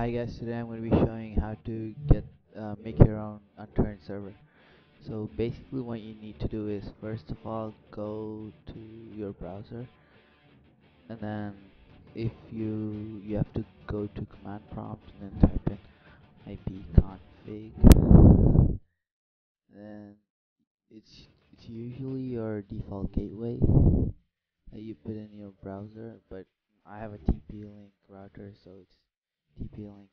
Hi guys, today I'm going to be showing how to get uh, make your own unturned server. So basically what you need to do is first of all go to your browser and then if you you have to go to command prompt and then type in ipconfig then it's it's usually your default gateway that you put in your browser but I have a TP-Link router so it's TP-Link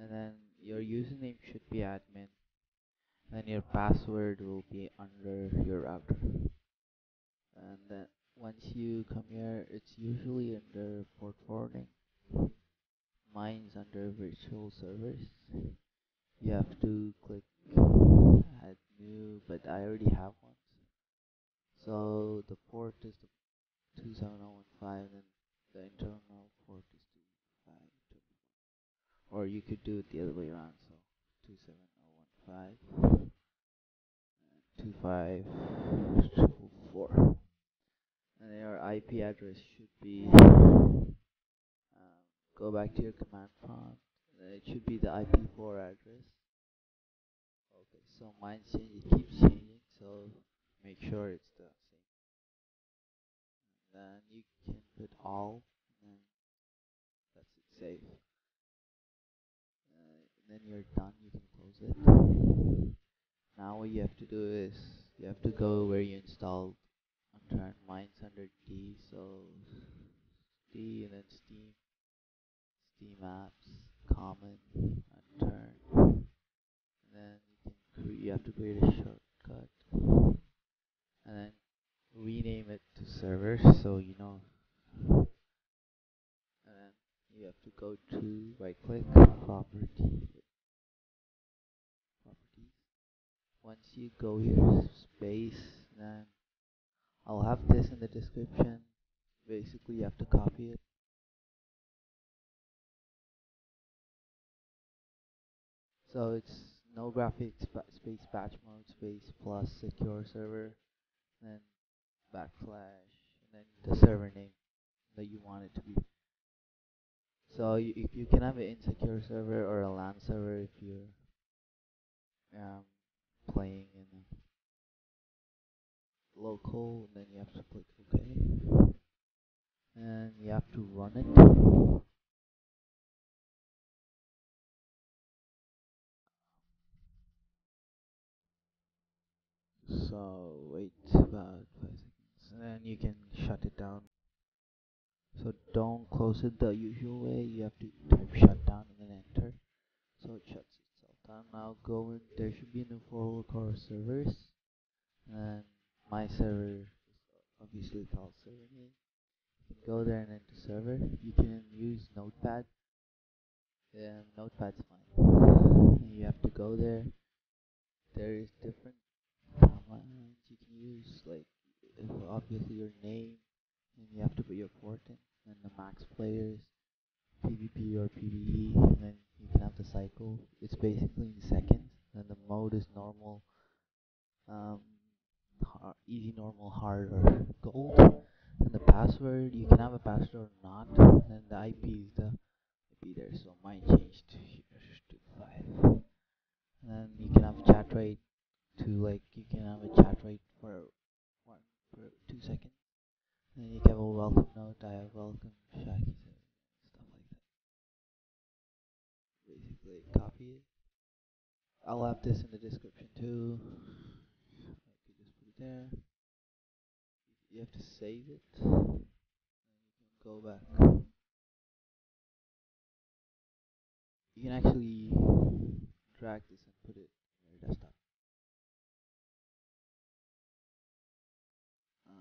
and then your username should be admin. Then your password will be under your router. And then once you come here it's usually under port forwarding. Mine's under virtual servers you have to click add new but I already have one. So the port is the 27015 and the internal port is 252 or you could do it the other way around so 27015 2524 and your IP address should be um, go back to your command prompt. And it should be the IP4 address. Okay so mine's changing it keeps changing so make sure it's the same. And then you can put all and that's it save. and you're done you can close it. Now what you have to do is you have to go where you installed unturned mine's under D so D and then Steam Steam apps common unturned. And then you can you have to create a shortcut. And then rename it to servers so you know. And then you have to go to right click property once you go here space then I'll have this in the description. Basically you have to copy it. So it's no graphics space batch mode space plus secure server then backslash and then the server name that you want it to be. So you, if you can have an insecure server or a LAN server if you're um, playing in local and then you have to click OK. And you have to run it. So wait about 5 seconds and then you can shut it down. So don't close it the usual way. You have to type shutdown and then enter so it shuts itself down now go there should be no folder called servers and my server is obviously called server name. You can go there and enter server. You can use notepad. Yeah notepad's fine. And you have to go there. There is different commands you can use like obviously your name and you have to put your port in and the max players PvP or PvE and then have the cycle it's basically in seconds and the mode is normal um, hard, easy normal hard or gold. And the password you can have a password or not and the IP is the IP there so mine changed to here to 5 and then you can have chat rate to like you can have a chat rate for one for two seconds and then you can have a welcome note I have welcome Shocky stuff like that basically copy it. I'll have this in the description too. Could just put it there. You have to save it. And you can go back. You can actually drag this and put it on your desktop. Uh,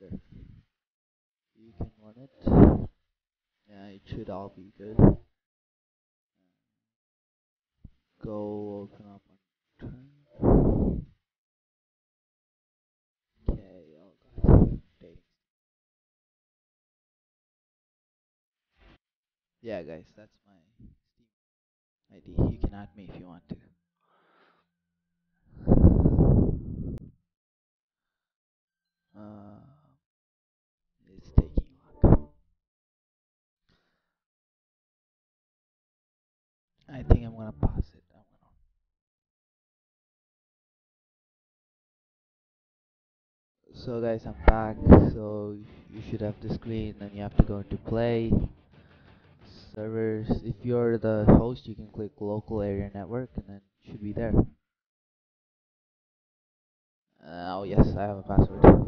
there. You can run it. Yeah it should all be good go open up my turn. Okay, I'll oh guys. Yeah guys, that's my Steam ID. You can add me if you want to. Uh, it's taking long. I think I'm gonna pass it. So guys, I'm back. So you should have the screen, and you have to go into play servers. If you're the host, you can click local area network, and then it should be there. Uh, oh yes, I have a password. What?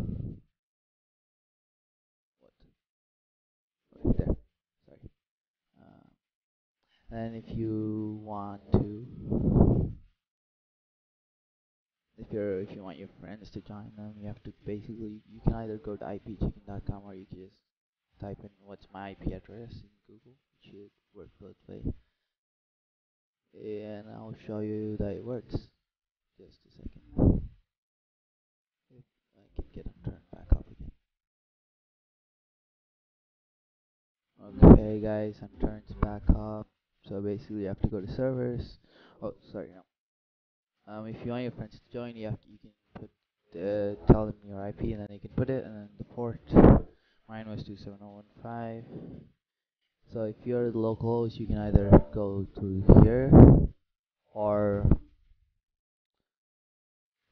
Right there. Sorry. Uh, and if you want to, if you're if you want your friends to join them, you have to basically you can either go to ipchicken.com or you can just type in what's my IP address in Google. It should work both ways. And I'll show you that it works. Just a second. If I can get them turned back up again. Okay guys, I'm turned back up. So basically you have to go to servers. Oh sorry no. Um if you want your friends to join you have you can put uh, tell them your IP and then they can put it. And then the port mine was 27015 so if you're the local host you can either go to here or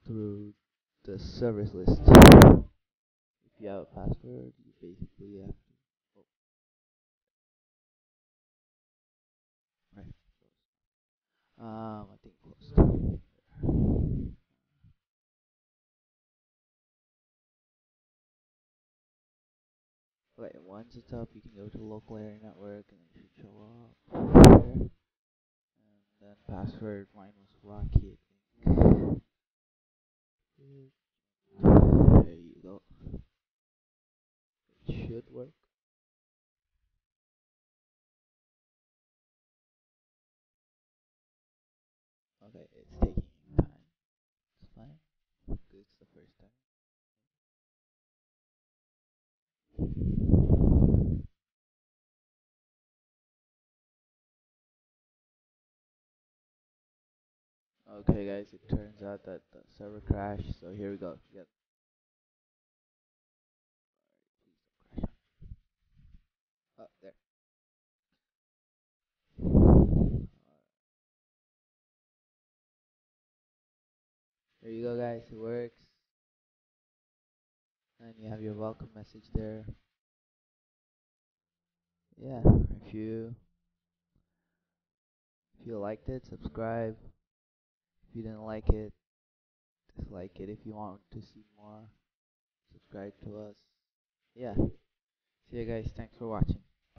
through the service list. If you have a password you basically have to oh, um I think closed Okay, once it's up, you can go to local area network and it should show up there. And then password, mine was Rocky, There you go. It should work. Okay, it's taking time. It's fine. It's the first time. Okay guys, it turns out that the server crashed, so here we go. Yep. Oh, there. There you go guys, it works. And you have your welcome message there. Yeah, if you if you liked it, subscribe. If you didn't like it, dislike it. If you want to see more, subscribe to us. Yeah. See you guys. Thanks for watching.